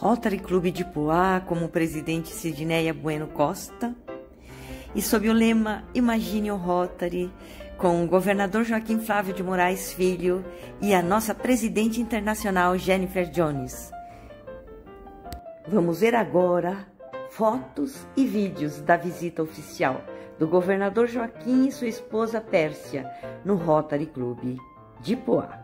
Rotary Clube de Poá, como presidente Sidneia Bueno Costa, e sob o lema Imagine o Rotary, com o governador Joaquim Flávio de Moraes Filho e a nossa presidente internacional Jennifer Jones. Vamos ver agora fotos e vídeos da visita oficial do governador Joaquim e sua esposa Pérsia no Rotary Clube de Poá.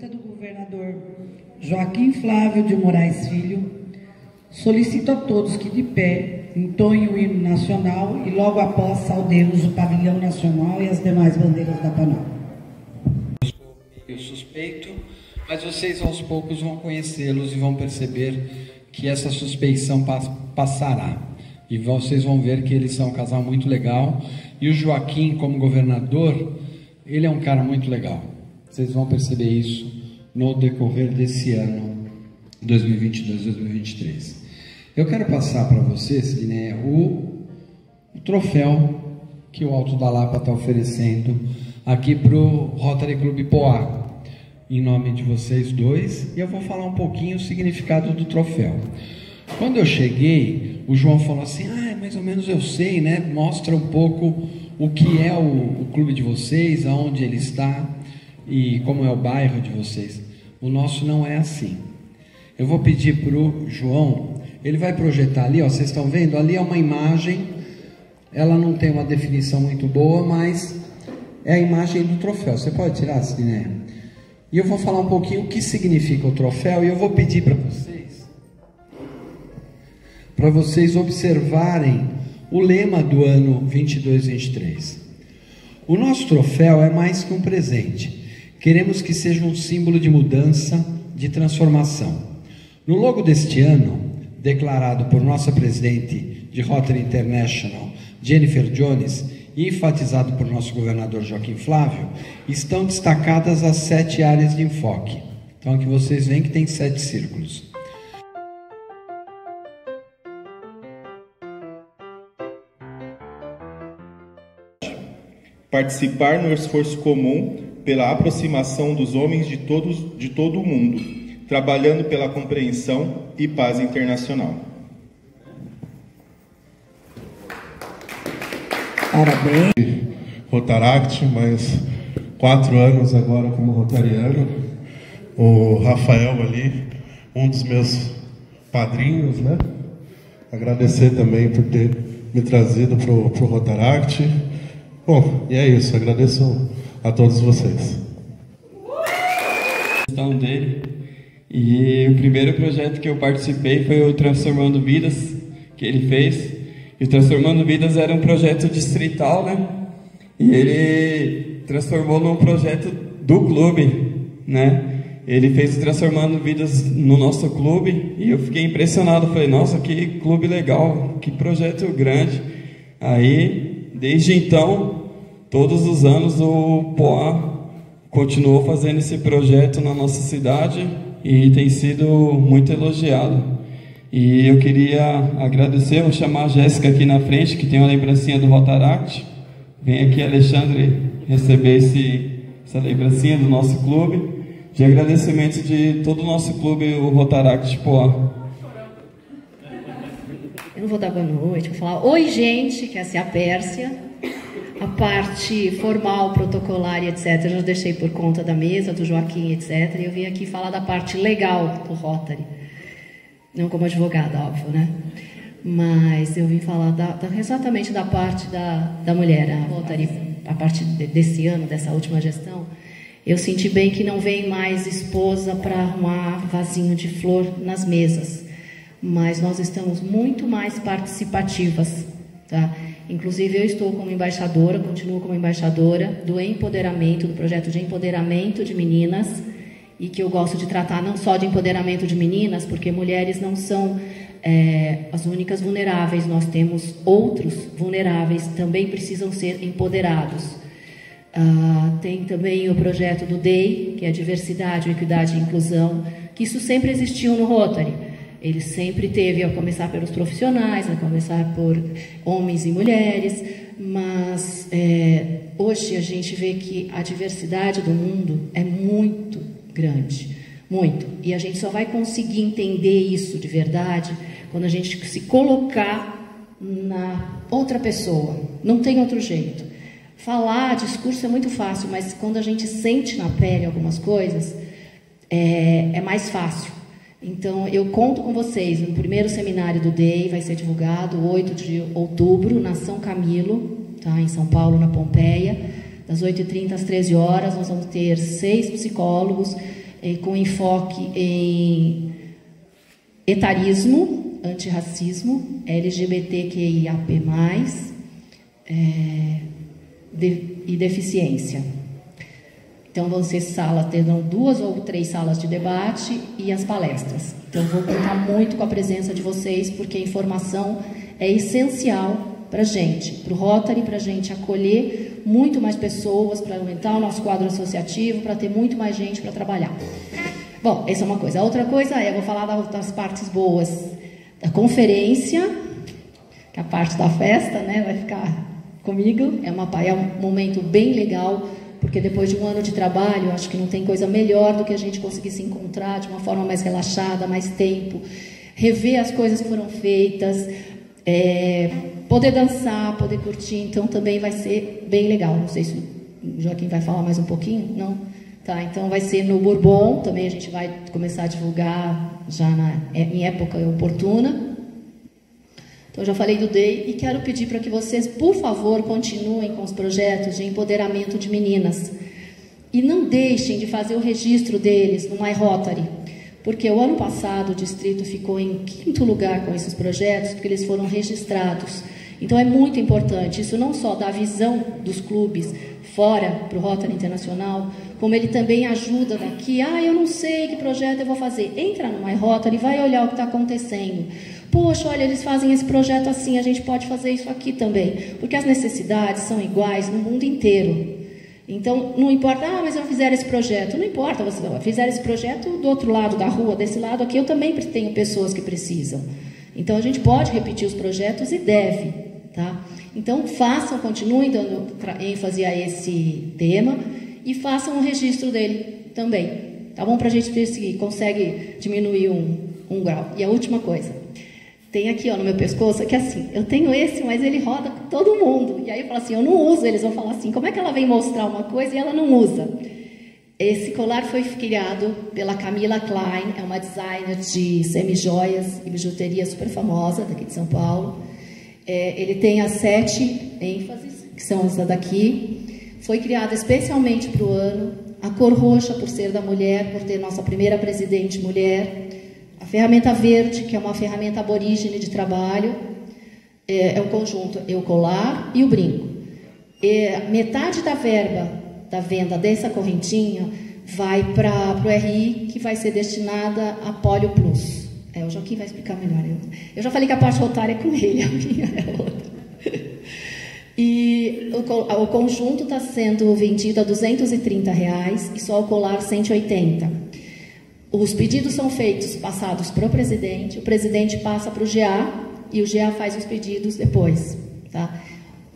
Visita do governador Joaquim Flávio de Moraes Filho, solicito a todos que de pé entoiem o hino nacional e logo após saudemos o pavilhão nacional e as demais bandeiras da PANAL. Meio suspeito, mas vocês aos poucos vão conhecê-los e vão perceber que essa suspeição passará. E vocês vão ver que eles são um casal muito legal. E o Joaquim, como governador, ele é um cara muito legal. Vocês vão perceber isso no decorrer desse ano 2022-2023. Eu quero passar para vocês, né, o, o, troféu que o Alto da Lapa está oferecendo aqui para o Rotary Clube Poá, em nome de vocês dois, e eu vou falar um pouquinho o significado do troféu. Quando eu cheguei, o João falou assim: Ah, mais ou menos eu sei, né? Mostra um pouco o que é o, o clube de vocês, aonde ele está e como é o bairro de vocês. O nosso não é assim. Eu vou pedir para o João, ele vai projetar ali, ó, vocês estão vendo? Ali é uma imagem, ela não tem uma definição muito boa, mas é a imagem do troféu. Você pode tirar, Siné? E eu vou falar um pouquinho o que significa o troféu e eu vou pedir para vocês, para vocês observarem o lema do ano 22-23. O nosso troféu é mais que um presente. Queremos que seja um símbolo de mudança, de transformação. No logo deste ano, declarado por nossa presidente de Rotary International, Jennifer Jones, e enfatizado por nosso governador Joaquim Flávio, estão destacadas as sete áreas de enfoque. Então aqui vocês veem que tem sete círculos. Participar no esforço comum pela aproximação dos homens de, todos, de todo o mundo, trabalhando pela compreensão e paz internacional. Parabéns. Rotaract, mas quatro anos agora como rotariano. O Rafael ali, um dos meus padrinhos, né? Agradecer também por ter me trazido para o Rotaract. Bom, e é isso. Agradeço a todos vocês. Dele. E o primeiro projeto que eu participei foi o Transformando Vidas, que ele fez. E o Transformando Vidas era um projeto distrital, né? E ele transformou num projeto do clube, né? Ele fez o Transformando Vidas no nosso clube e eu fiquei impressionado. Falei, nossa, que clube legal, que projeto grande. Aí, desde então, Todos os anos o POA continuou fazendo esse projeto na nossa cidade e tem sido muito elogiado. E eu queria agradecer, vou chamar a Jéssica aqui na frente, que tem uma lembrancinha do Rotaract. Vem aqui, Alexandre, receber esse, essa lembrancinha do nosso clube. De agradecimento de todo o nosso clube, o Rotaract Poá. Eu não vou dar boa noite, vou falar oi, gente, que essa é a Pérsia a parte formal, protocolar e etc. Eu já deixei por conta da mesa, do Joaquim, etc. E eu vim aqui falar da parte legal do Rotary. Não como advogada, óbvio, né? Mas eu vim falar da, da, exatamente da parte da, da mulher, a Rotary, a partir de, desse ano, dessa última gestão. Eu senti bem que não vem mais esposa para arrumar vasinho de flor nas mesas, mas nós estamos muito mais participativas, tá? Inclusive, eu estou como embaixadora, continuo como embaixadora do empoderamento, do projeto de empoderamento de meninas, e que eu gosto de tratar não só de empoderamento de meninas, porque mulheres não são é, as únicas vulneráveis, nós temos outros vulneráveis também precisam ser empoderados. Uh, tem também o projeto do DEI, que é Diversidade, Equidade e Inclusão, que isso sempre existiu no Rotary. Ele sempre teve, a começar pelos profissionais, a começar por homens e mulheres, mas é, hoje a gente vê que a diversidade do mundo é muito grande, muito. E a gente só vai conseguir entender isso de verdade quando a gente se colocar na outra pessoa. Não tem outro jeito. Falar, discurso é muito fácil, mas quando a gente sente na pele algumas coisas, é, é mais fácil. Então, eu conto com vocês no primeiro seminário do DEI, vai ser divulgado 8 de outubro, na São Camilo, tá, em São Paulo, na Pompeia, das 8h30 às 13 horas. Nós vamos ter seis psicólogos eh, com enfoque em etarismo, antirracismo, LGBTQIAP+, é, de, e deficiência. Então vão ser salas, terão duas ou três salas de debate e as palestras. Então vou contar muito com a presença de vocês, porque a informação é essencial para a gente, para o Rotary, para a gente acolher muito mais pessoas, para aumentar o nosso quadro associativo, para ter muito mais gente para trabalhar. Bom, essa é uma coisa. A outra coisa é, eu vou falar das partes boas da conferência, que é a parte da festa, né, vai ficar comigo. É, uma, é um momento bem legal porque depois de um ano de trabalho, acho que não tem coisa melhor do que a gente conseguir se encontrar de uma forma mais relaxada, mais tempo, rever as coisas que foram feitas, é, poder dançar, poder curtir. Então também vai ser bem legal. Não sei se o Joaquim vai falar mais um pouquinho, não? Tá, então vai ser no Bourbon, também a gente vai começar a divulgar já na, é, em época oportuna. Então, já falei do DEI e quero pedir para que vocês, por favor, continuem com os projetos de empoderamento de meninas. E não deixem de fazer o registro deles no My Rotary, porque o ano passado o distrito ficou em quinto lugar com esses projetos, porque eles foram registrados. Então é muito importante, isso não só dá visão dos clubes fora para o Rotary Internacional, como ele também ajuda daqui, ah, eu não sei que projeto eu vou fazer. Entra no My Rotary, vai olhar o que está acontecendo. Poxa, olha, eles fazem esse projeto assim, a gente pode fazer isso aqui também. Porque as necessidades são iguais no mundo inteiro. Então, não importa, ah, mas eu fizer esse projeto. Não importa, você fizer esse projeto do outro lado da rua, desse lado aqui, eu também tenho pessoas que precisam. Então, a gente pode repetir os projetos e deve, tá? Então, façam, continuem dando ênfase a esse tema e façam um registro dele também. Tá bom? Para a gente ver se consegue diminuir um, um grau. E a última coisa, tem aqui ó, no meu pescoço, que é assim, eu tenho esse, mas ele roda com todo mundo. E aí eu falo assim, eu não uso. Eles vão falar assim, como é que ela vem mostrar uma coisa e ela não usa? Esse colar foi criado pela Camila Klein, é uma designer de semi-joias e bijuteria super famosa daqui de São Paulo. É, ele tem as sete ênfases, que são essa daqui. Foi criado especialmente para o ano. A cor roxa, por ser da mulher, por ter nossa primeira presidente mulher ferramenta verde, que é uma ferramenta aborígene de trabalho, é, é o conjunto é o colar e o brinco. É, metade da verba da venda dessa correntinha vai para o RI, que vai ser destinada a Polio Plus. É, o Joaquim vai explicar melhor. Eu, eu já falei que a parte rotária é com ele, a minha é outra. E o, o conjunto está sendo vendido a 230 reais e só o colar 180. Os pedidos são feitos, passados para o presidente, o presidente passa para o GA e o GA faz os pedidos depois. Tá?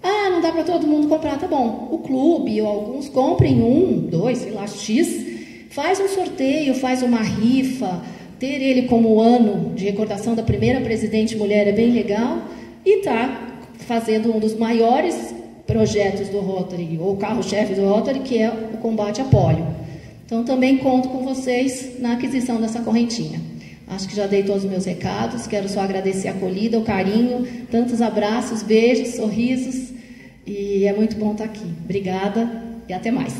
Ah, não dá para todo mundo comprar, tá bom. O clube ou alguns comprem um, dois, sei lá, X, faz um sorteio, faz uma rifa. Ter ele como ano de recordação da primeira presidente mulher é bem legal e tá fazendo um dos maiores projetos do Rotary, ou carro-chefe do Rotary, que é o combate a pólio. Então também conto com vocês na aquisição dessa correntinha. Acho que já dei todos os meus recados. Quero só agradecer a acolhida, o carinho, tantos abraços, beijos, sorrisos. E é muito bom estar aqui. Obrigada e até mais.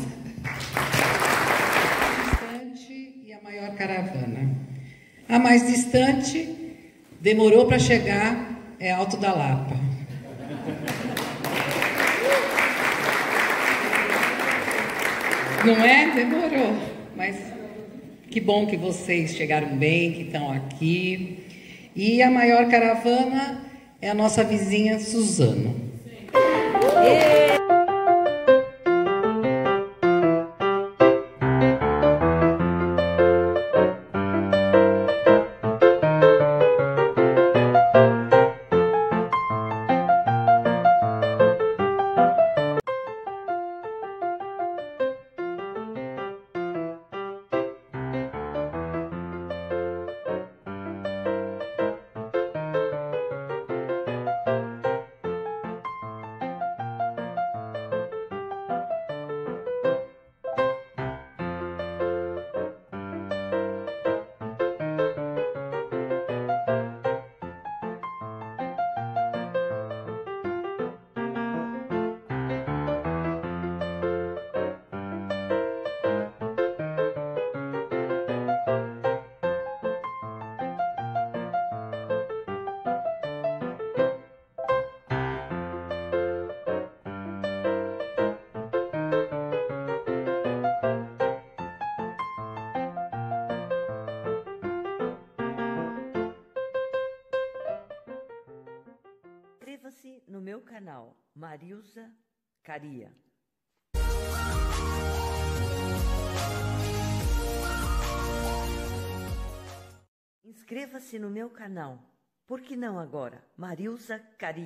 E a maior caravana. A mais distante demorou para chegar é Alto da Lapa. Não é? Demorou. Mas que bom que vocês chegaram bem, que estão aqui. E a maior caravana é a nossa vizinha Suzano. Meu canal Marilza Caria. Inscreva-se no meu canal. Por que não agora? Marilza Caria.